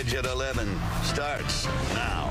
Edge at 11 starts now.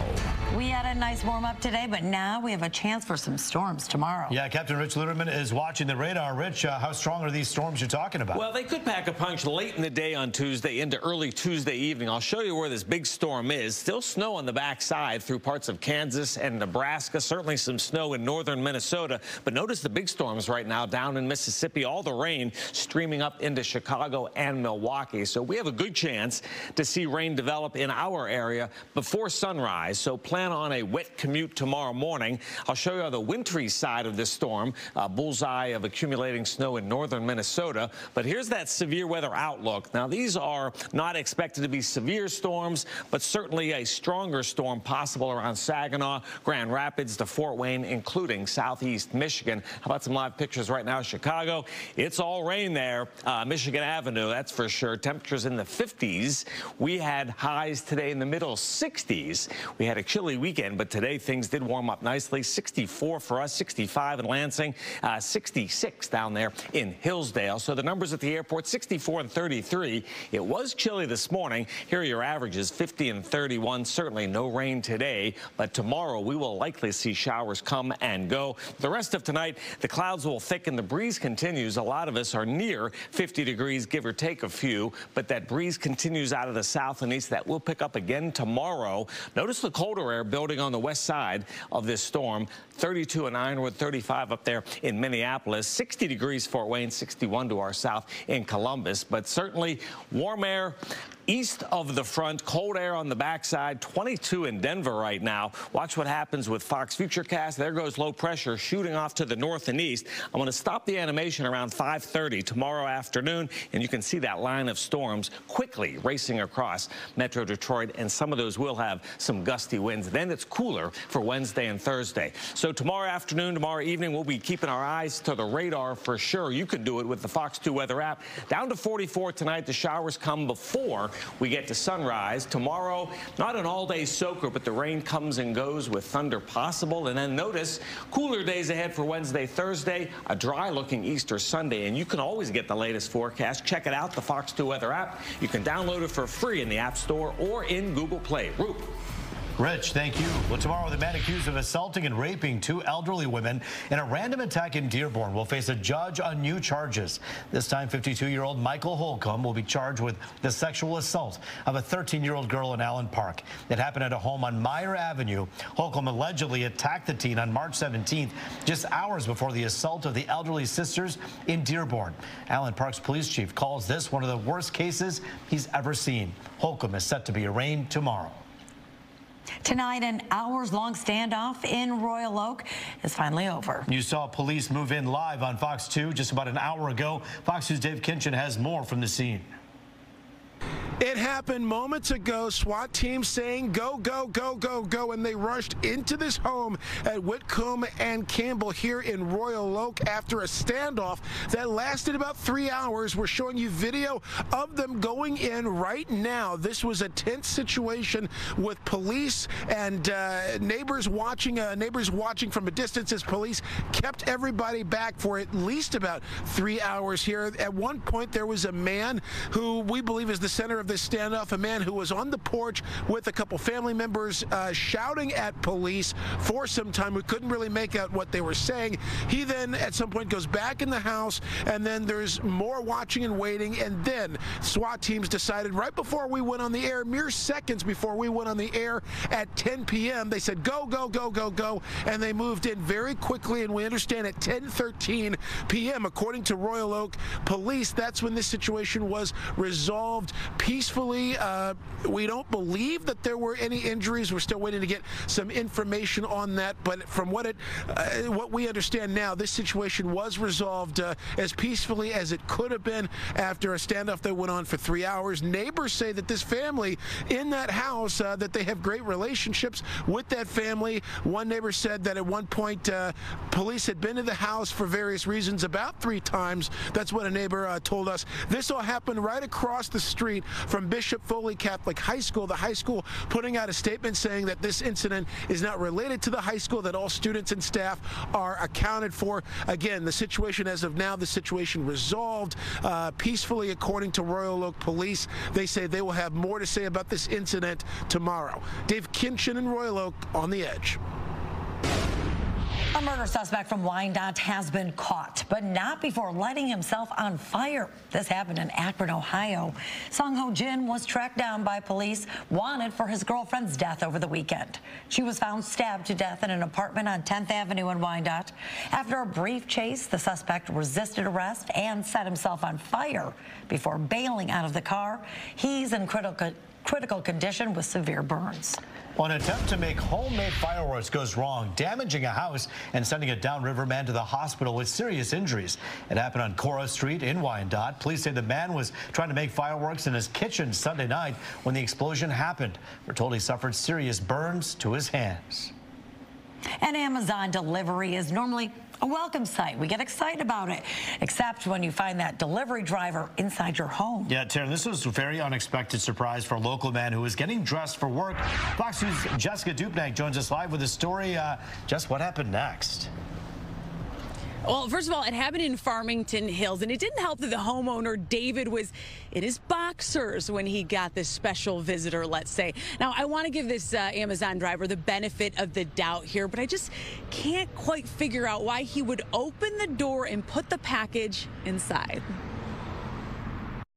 We had a nice warm up today, but now we have a chance for some storms tomorrow. Yeah, Captain Rich Luterman is watching the radar. Rich, uh, how strong are these storms you're talking about? Well, they could pack a punch late in the day on Tuesday into early Tuesday evening. I'll show you where this big storm is. Still snow on the backside through parts of Kansas and Nebraska. Certainly some snow in northern Minnesota. But notice the big storms right now down in Mississippi. All the rain streaming up into Chicago and Milwaukee. So we have a good chance to see rain develop in our area before sunrise. So plan plan on a wet commute tomorrow morning. I'll show you the wintry side of this storm, a bullseye of accumulating snow in northern Minnesota. But here's that severe weather outlook. Now, these are not expected to be severe storms, but certainly a stronger storm possible around Saginaw, Grand Rapids to Fort Wayne, including southeast Michigan. How about some live pictures right now? Chicago, it's all rain there. Uh, Michigan Avenue, that's for sure. Temperatures in the 50s. We had highs today in the middle 60s. We had a chilly chilly weekend, but today things did warm up nicely. 64 for us, 65 in Lansing, uh, 66 down there in Hillsdale. So the numbers at the airport, 64 and 33. It was chilly this morning. Here are your averages, 50 and 31. Certainly no rain today, but tomorrow we will likely see showers come and go. The rest of tonight, the clouds will thicken. The breeze continues. A lot of us are near 50 degrees, give or take a few, but that breeze continues out of the south and east. That will pick up again tomorrow. Notice the colder air building on the west side of this storm. 32 in Ironwood, 35 up there in Minneapolis, 60 degrees Fort Wayne, 61 to our south in Columbus. But certainly warm air east of the front, cold air on the backside, 22 in Denver right now. Watch what happens with Fox Futurecast. There goes low pressure shooting off to the north and east. I'm going to stop the animation around 5.30 tomorrow afternoon, and you can see that line of storms quickly racing across Metro Detroit, and some of those will have some gusty winds. Then it's cooler for Wednesday and Thursday. So tomorrow afternoon, tomorrow evening, we'll be keeping our eyes to the radar for sure. You can do it with the Fox 2 weather app. Down to 44 tonight. The showers come before we get to sunrise. Tomorrow, not an all-day soaker, but the rain comes and goes with thunder possible. And then notice, cooler days ahead for Wednesday, Thursday, a dry-looking Easter Sunday. And you can always get the latest forecast. Check it out, the Fox 2 Weather app. You can download it for free in the App Store or in Google Play. Roop. Rich, thank you. Well, tomorrow, the man accused of assaulting and raping two elderly women in a random attack in Dearborn will face a judge on new charges. This time, 52-year-old Michael Holcomb will be charged with the sexual assault of a 13-year-old girl in Allen Park. It happened at a home on Meyer Avenue. Holcomb allegedly attacked the teen on March 17th, just hours before the assault of the elderly sisters in Dearborn. Allen Park's police chief calls this one of the worst cases he's ever seen. Holcomb is set to be arraigned tomorrow. Tonight, an hours-long standoff in Royal Oak is finally over. You saw police move in live on Fox 2 just about an hour ago. Fox News' Dave Kinchen has more from the scene. It happened moments ago. SWAT team saying go, go, go, go, go, and they rushed into this home at Whitcomb and Campbell here in Royal Oak after a standoff that lasted about three hours. We're showing you video of them going in right now. This was a tense situation with police and uh, neighbors watching. Uh, neighbors watching from a distance as police kept everybody back for at least about three hours here. At one point, there was a man who we believe is the center of this standoff, a man who was on the porch with a couple family members uh, shouting at police for some time. We couldn't really make out what they were saying. He then, at some point, goes back in the house, and then there's more watching and waiting. And then SWAT teams decided right before we went on the air, mere seconds before we went on the air at 10 p.m., they said, go, go, go, go, go. And they moved in very quickly. And we understand at 10:13 p.m., according to Royal Oak Police, that's when this situation was resolved peacefully. Uh, we don't believe that there were any injuries. We're still waiting to get some information on that. But from what it, uh, what we understand now, this situation was resolved uh, as peacefully as it could have been after a standoff that went on for three hours. Neighbors say that this family in that house, uh, that they have great relationships with that family. One neighbor said that at one point, uh, police had been to the house for various reasons about three times. That's what a neighbor uh, told us. This all happened right across the street from Bishop Foley Catholic High School. The high school putting out a statement saying that this incident is not related to the high school, that all students and staff are accounted for. Again, the situation as of now, the situation resolved uh, peacefully according to Royal Oak Police. They say they will have more to say about this incident tomorrow. Dave Kinchen in Royal Oak on the edge. A murder suspect from Wyandotte has been caught, but not before lighting himself on fire. This happened in Akron, Ohio. Song Ho Jin was tracked down by police, wanted for his girlfriend's death over the weekend. She was found stabbed to death in an apartment on 10th Avenue in Wyandotte. After a brief chase, the suspect resisted arrest and set himself on fire before bailing out of the car. He's in critical critical condition with severe burns. An attempt to make homemade fireworks goes wrong, damaging a house and sending a downriver man to the hospital with serious injuries. It happened on Cora Street in Wyandotte. Police say the man was trying to make fireworks in his kitchen Sunday night when the explosion happened. We're told he suffered serious burns to his hands. An Amazon delivery is normally a welcome sight. We get excited about it, except when you find that delivery driver inside your home. Yeah, Taryn, this was a very unexpected surprise for a local man who was getting dressed for work. Fox News' Jessica Dupnack joins us live with a story. Uh, Jess, what happened next? Well, first of all, it happened in Farmington Hills, and it didn't help that the homeowner, David, was in his boxers when he got this special visitor, let's say. Now, I want to give this uh, Amazon driver the benefit of the doubt here, but I just can't quite figure out why he would open the door and put the package inside.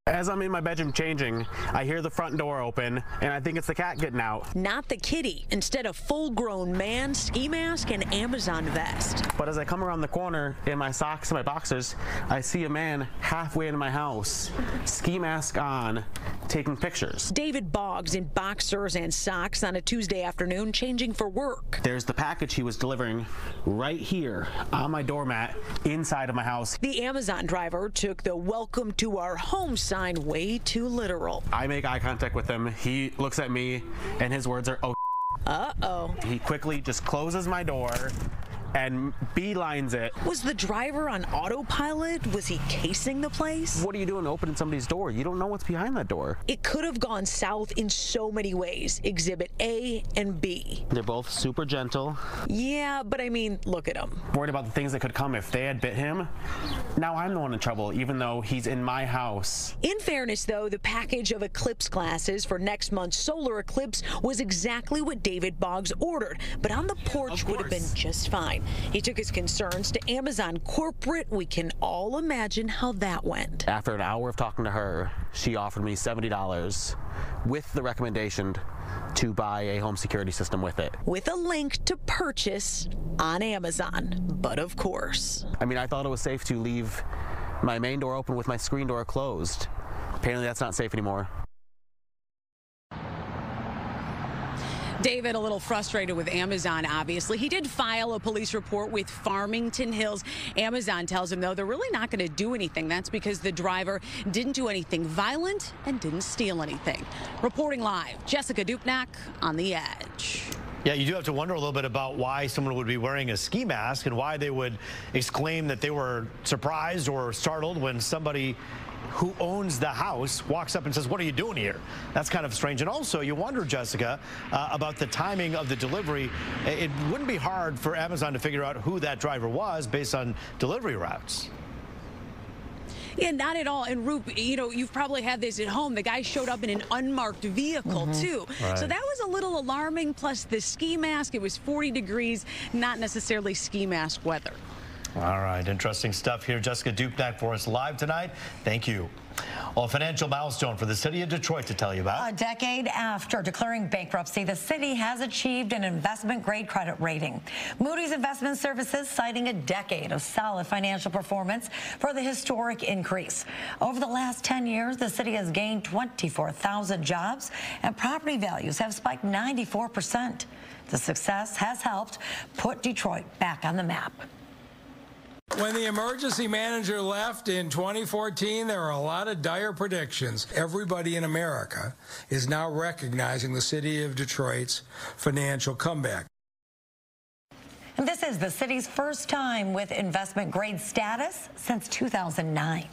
As I'm in my bedroom changing, I hear the front door open, and I think it's the cat getting out. Not the kitty. Instead, a full-grown man, ski mask, and Amazon vest. But as I come around the corner in my socks and my boxers, I see a man halfway into my house, ski mask on, taking pictures. David Boggs in boxers and socks on a Tuesday afternoon, changing for work. There's the package he was delivering right here on my doormat inside of my house. The Amazon driver took the welcome to our home way too literal. I make eye contact with him. He looks at me, and his words are, oh. Uh oh. He quickly just closes my door and beelines it. Was the driver on autopilot? Was he casing the place? What are you doing opening somebody's door? You don't know what's behind that door. It could have gone south in so many ways. Exhibit A and B. They're both super gentle. Yeah, but I mean, look at them. Worried about the things that could come if they had bit him. Now I'm the one in trouble, even though he's in my house. In fairness, though, the package of eclipse glasses for next month's solar eclipse was exactly what David Boggs ordered, but on the porch would have been just fine. He took his concerns to Amazon corporate. We can all imagine how that went. After an hour of talking to her, she offered me $70 with the recommendation to buy a home security system with it. With a link to purchase on Amazon. But of course. I mean, I thought it was safe to leave my main door open with my screen door closed. Apparently, that's not safe anymore. David, a little frustrated with Amazon, obviously. He did file a police report with Farmington Hills. Amazon tells him, though, they're really not going to do anything. That's because the driver didn't do anything violent and didn't steal anything. Reporting live, Jessica Dupnack on The Edge. Yeah, you do have to wonder a little bit about why someone would be wearing a ski mask and why they would exclaim that they were surprised or startled when somebody who owns the house walks up and says, what are you doing here? That's kind of strange. And also, you wonder, Jessica, uh, about the timing of the delivery. It wouldn't be hard for Amazon to figure out who that driver was based on delivery routes. Yeah, not at all. And Roop, you know, you've probably had this at home. The guy showed up in an unmarked vehicle, mm -hmm. too. Right. So that was a little alarming. Plus the ski mask, it was 40 degrees, not necessarily ski mask weather. All right, interesting stuff here. Jessica Dupnack for us live tonight. Thank you. Well, a financial milestone for the city of Detroit to tell you about. A decade after declaring bankruptcy, the city has achieved an investment grade credit rating. Moody's Investment Services citing a decade of solid financial performance for the historic increase. Over the last 10 years, the city has gained 24,000 jobs and property values have spiked 94%. The success has helped put Detroit back on the map. When the emergency manager left in 2014, there were a lot of dire predictions. Everybody in America is now recognizing the city of Detroit's financial comeback. And this is the city's first time with investment grade status since 2009.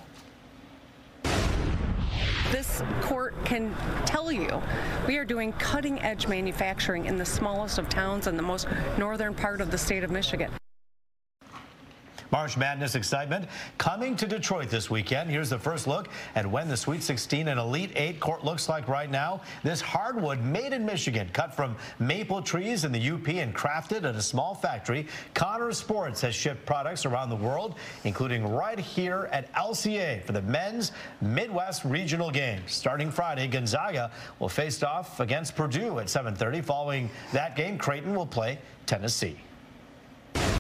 this court can tell you we are doing cutting edge manufacturing in the smallest of towns in the most northern part of the state of Michigan. March Madness excitement coming to Detroit this weekend. Here's the first look at when the Sweet 16 and Elite 8 court looks like right now. This hardwood made in Michigan, cut from maple trees in the UP and crafted at a small factory. Connor Sports has shipped products around the world, including right here at LCA for the men's Midwest Regional Games. Starting Friday, Gonzaga will face off against Purdue at 7.30. Following that game, Creighton will play Tennessee.